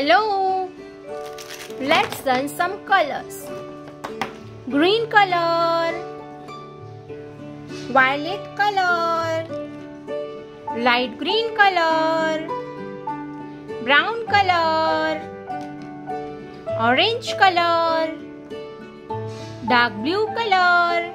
Yellow. Let's learn some colors. Green color. Violet color. Light green color. Brown color. Orange color. Dark blue color.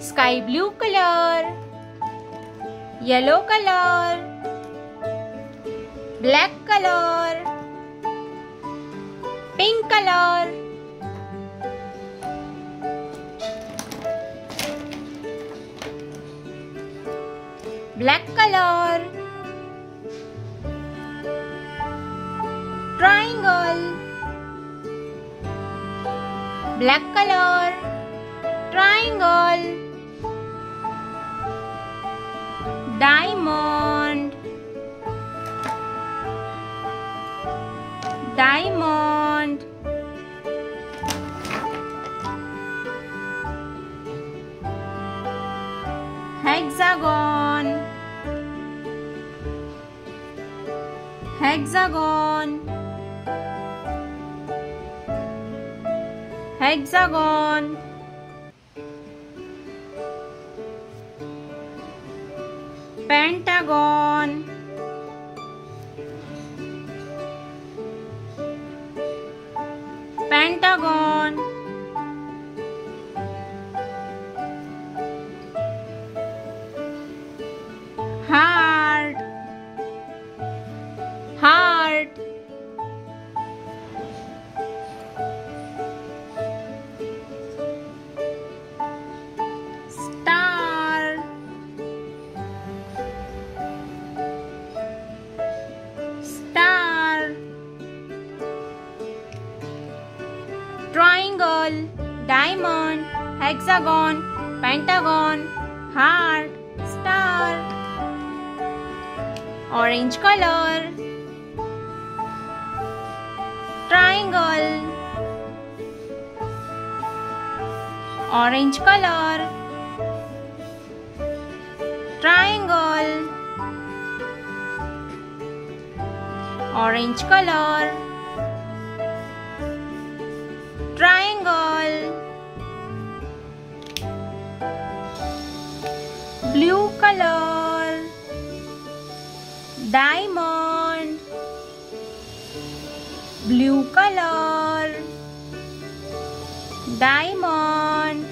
Sky blue color. Yellow color black color. Pink color. Black color. Triangle. Black color. Triangle. Diamond diamond. Hexagon. Hexagon. Hexagon. Pentagon hexagon, pentagon, heart, star. Orange color. Triangle. Orange color. Triangle. Orange color. Color diamond. Blue color. Diamond.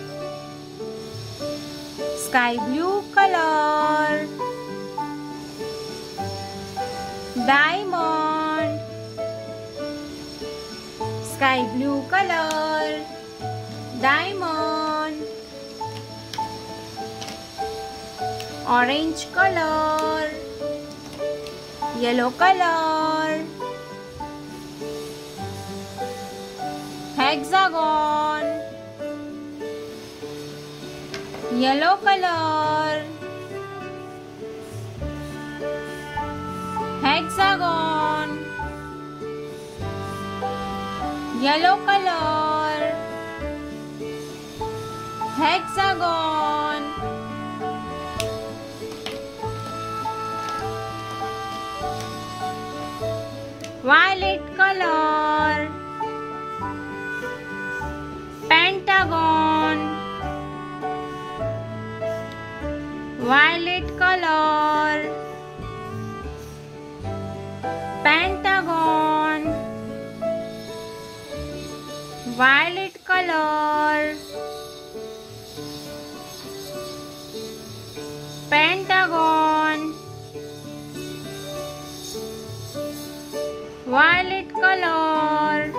Sky blue color. Diamond. Sky blue color. Diamond orange color. Yellow color. Hexagon. Yellow color. Hexagon. Yellow color. Hexagon violet color. Pentagon. Violet color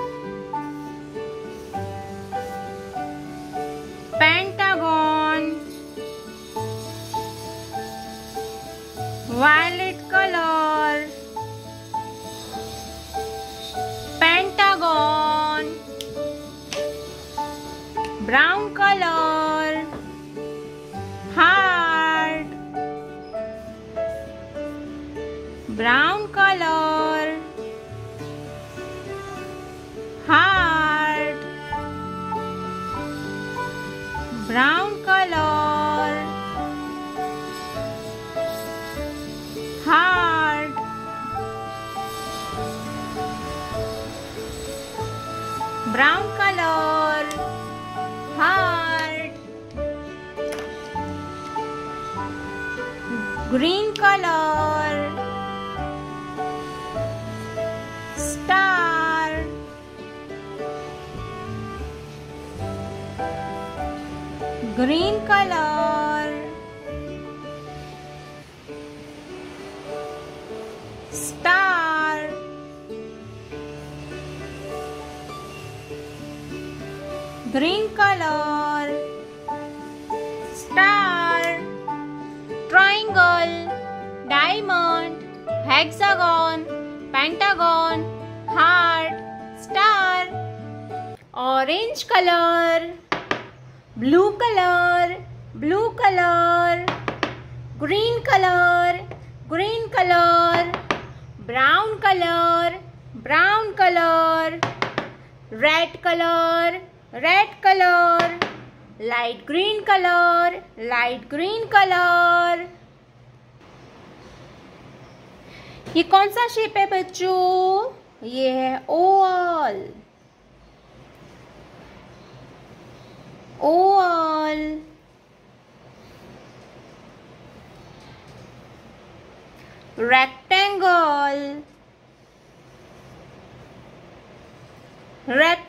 brown color. Heart brown color. Heart brown color. Heart brown green color star triangle diamond hexagon pentagon heart star orange color blue color blue color green color green color brown color brown color red color red color light green color light green color ये कौन सा shape है बच्चों ये है oval oval rectangle rectangle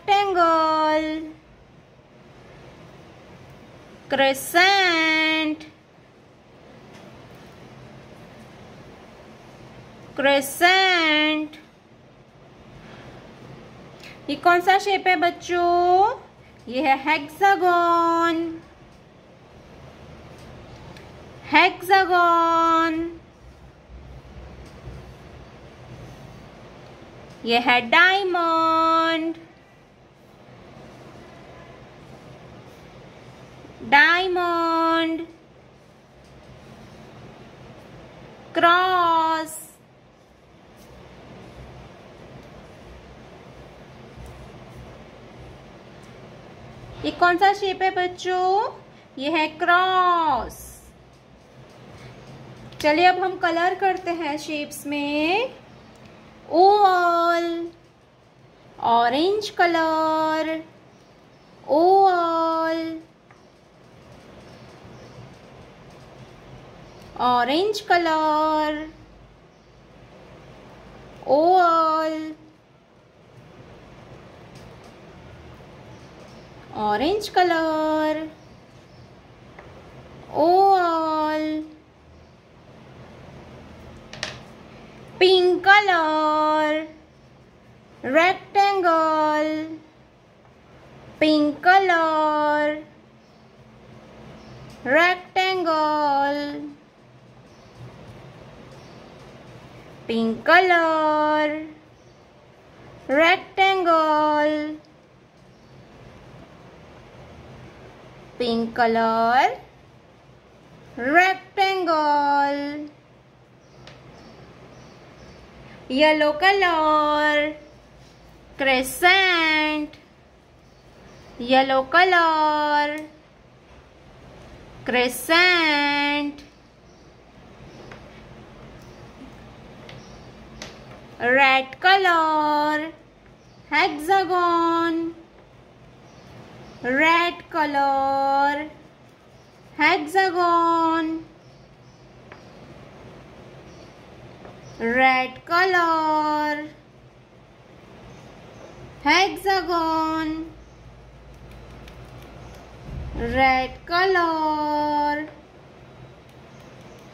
crescent crescent ये कौन सा शेप है बच्चों? ये है हेक्सागन हेक्सागन ये है डायमंड डायमंड क्रॉस ये कौन सा शेप है बच्चों? ये है क्रॉस चलिए अब हम कलर करते हैं शेप्स में. Oval orange colour oval orange colour oval orange colour oval pink color rectangle pink color rectangle pink color rectangle pink color rectangle yellow color crescent yellow color crescent red color. Hexagon. Red color. Hexagon. Red color. Hexagon. Red color.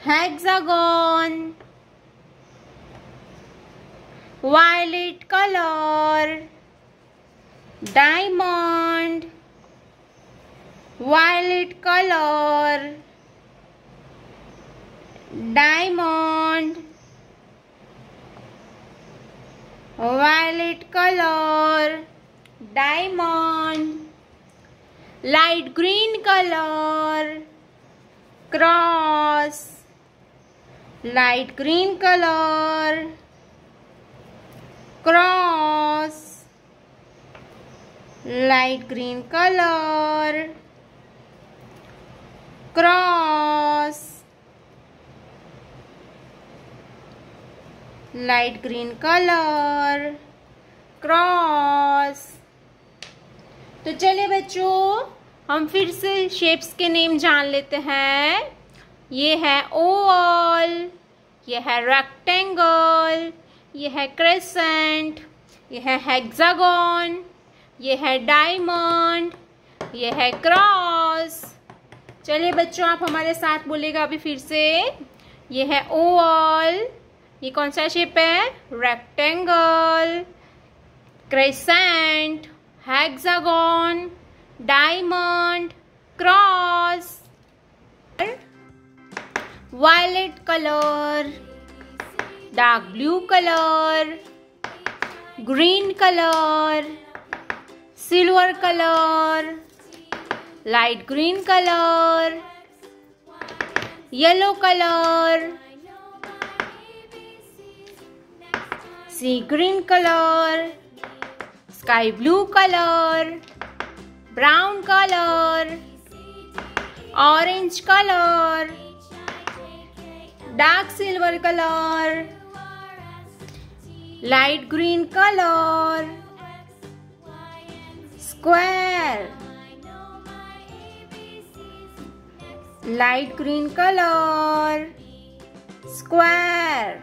Hexagon violet color. Diamond. Violet color. Diamond. Violet color. Diamond. Light green color. Cross. Light green color cross light green color cross light green color cross तो चलिए बच्चों हम फिर से shapes के name जान लेते हैं ये है ओवल ये है रेक्टेंगल ये है क्रेसेंट ये है हेक्सागन ये है डायमंड ये है क्रॉस। चलिए बच्चों, आप हमारे साथ बोलेगा अभी फिर से। ये है ओवल, ये कौन सा शेप है? Rectangle crescent hexagon diamond cross violet colour dark blue colour green colour silver colour light green colour yellow colour sea green colour sky blue colour brown colour orange colour dark silver colour light green color. Square. Light green color. Square.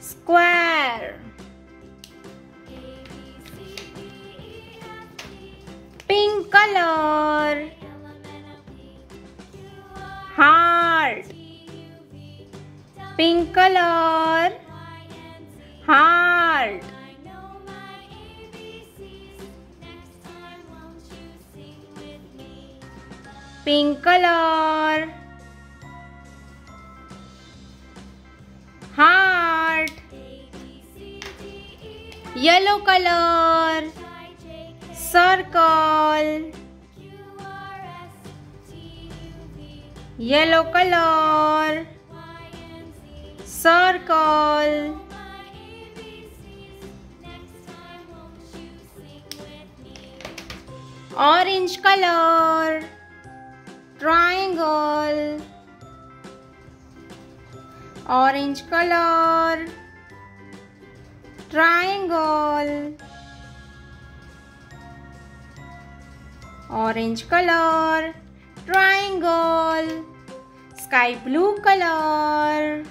Square. Color heart pink color heart pink color heart yellow color circle yellow color circle orange color triangle orange color triangle orange color triangle sky blue color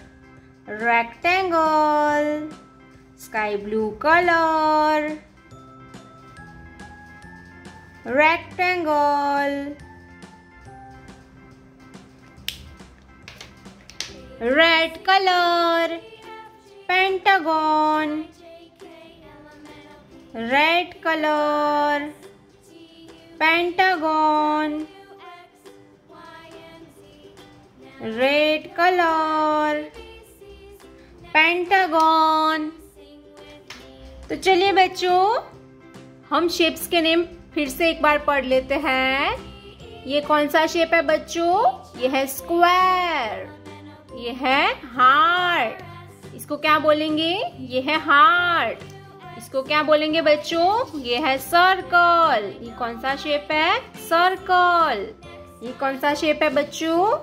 rectangle sky blue color rectangle red color pentagon red color pentagon. Red color. Pentagon तो चलिए बच्चों, हम shapes के name फिर से एक बार पढ़ लेते हैं। ये कौन सा शेप है बच्चों? ये है स्क्वायर ये है हार्ट इसको क्या बोलेंगे? ये है हार्ट इसको क्या बोलेंगे बच्चों? ये है सर्कल ये कौन सा शेप है? सर्कल ये कौन सा शेप है बच्चों?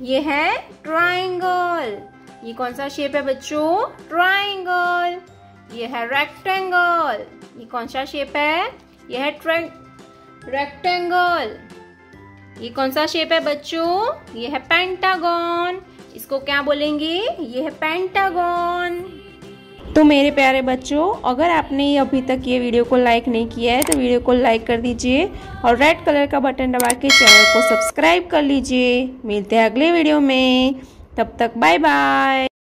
ये है ट्राइंगल ये कौन सा शेप है बच्चों? ट्राइंगल ये है रेक्टेंगल ये कौन सा शेप है? ये है रेक्टेंगल ये कौन सा शेप है बच्चों? ये है पेंटागॉन इसको क्या बोलेंगे? ये है पेंटागन तो मेरे प्यारे बच्चों, अगर आपने अभी तक ये वीडियो को लाइक नहीं किया है तो वीडियो को लाइक कर दीजिए और रेड कलर का बटन दबा के चैनल को सब्सक्राइब कर लीजिए। मिलते हैं अगले वीडियो में। तब तक बाय बाय